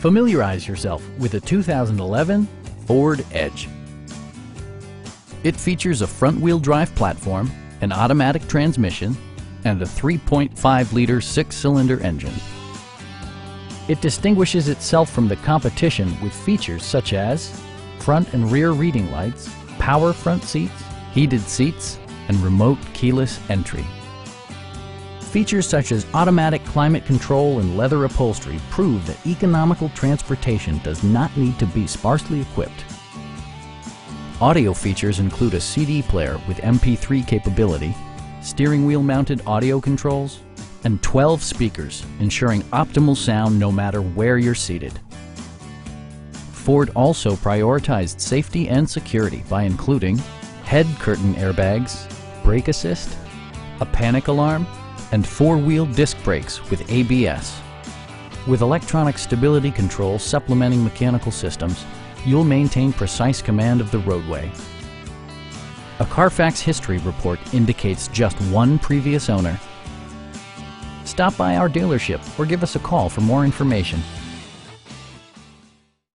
Familiarize yourself with the 2011 Ford Edge. It features a front-wheel drive platform, an automatic transmission, and a 3.5-liter six-cylinder engine. It distinguishes itself from the competition with features such as front and rear reading lights, power front seats, heated seats, and remote keyless entry. Features such as automatic climate control and leather upholstery prove that economical transportation does not need to be sparsely equipped. Audio features include a CD player with MP3 capability, steering wheel mounted audio controls, and 12 speakers, ensuring optimal sound no matter where you're seated. Ford also prioritized safety and security by including head curtain airbags, brake assist, a panic alarm, and four-wheel disc brakes with ABS. With electronic stability control supplementing mechanical systems, you'll maintain precise command of the roadway. A Carfax history report indicates just one previous owner. Stop by our dealership or give us a call for more information.